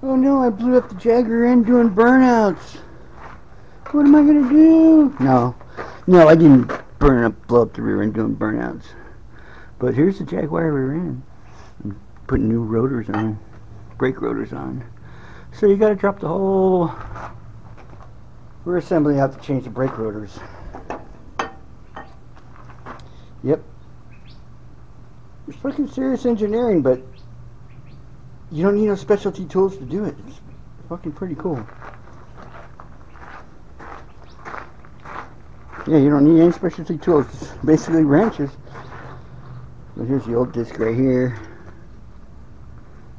Oh no, I blew up the Jaguar end doing burnouts. What am I gonna do? No, no, I didn't burn up, blow up the rear end doing burnouts. But here's the Jaguar rear end. I'm putting new rotors on, brake rotors on. So you gotta drop the whole rear assembly. Have to change the brake rotors. Yep. It's fucking serious engineering, but you don't need no specialty tools to do it. It's fucking pretty cool. Yeah, you don't need any specialty tools. It's basically wrenches. But here's the old disc right here.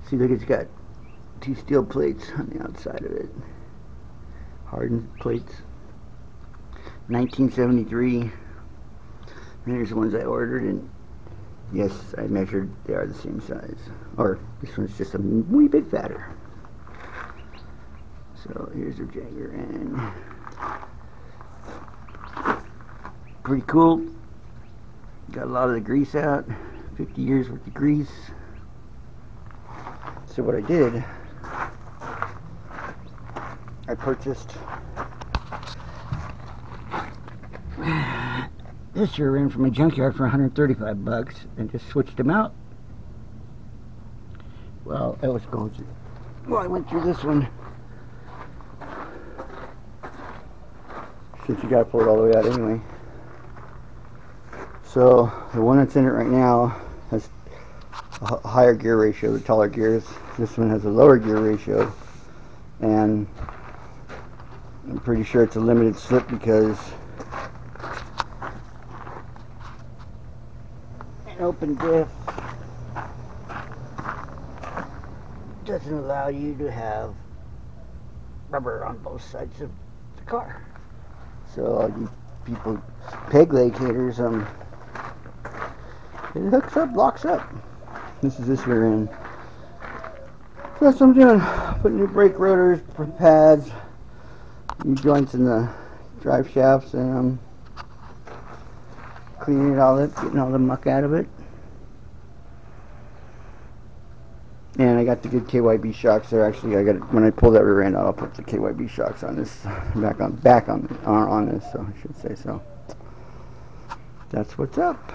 See, look, it's got two steel plates on the outside of it. Hardened plates. 1973. And here's the ones I ordered, and yes, I measured. They are the same size. Or this one's just a wee bit fatter. So here's the Jaguar and pretty cool. Got a lot of the grease out. 50 years worth of grease. So what I did, I purchased this year in from a junkyard for 135 bucks and just switched them out. Well, it was going. Well, I went through this one. Since you gotta pull it all the way out anyway. So the one that's in it right now has a higher gear ratio, the taller gears. This one has a lower gear ratio, and I'm pretty sure it's a limited slip because open diff doesn't allow you to have rubber on both sides of the car. So all you people, peg leg haters, um, it hooks up, locks up. This is this rear end. So that's what I'm doing. Putting new brake rotors, pads, new joints in the drive shafts, and um, cleaning it all up, getting all the muck out of it. And I got the good KYB shocks there. Actually, I got when I pull that rear end out, I'll put the KYB shocks on this back on back on on, on this. So I should say so. That's what's up.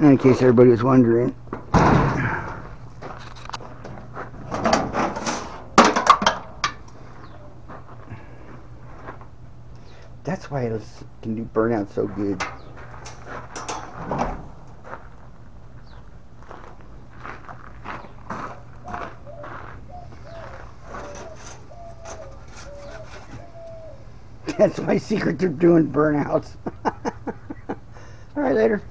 In case everybody was wondering. That's why it can do burnout so good. That's my secret to doing burnouts. All right, later.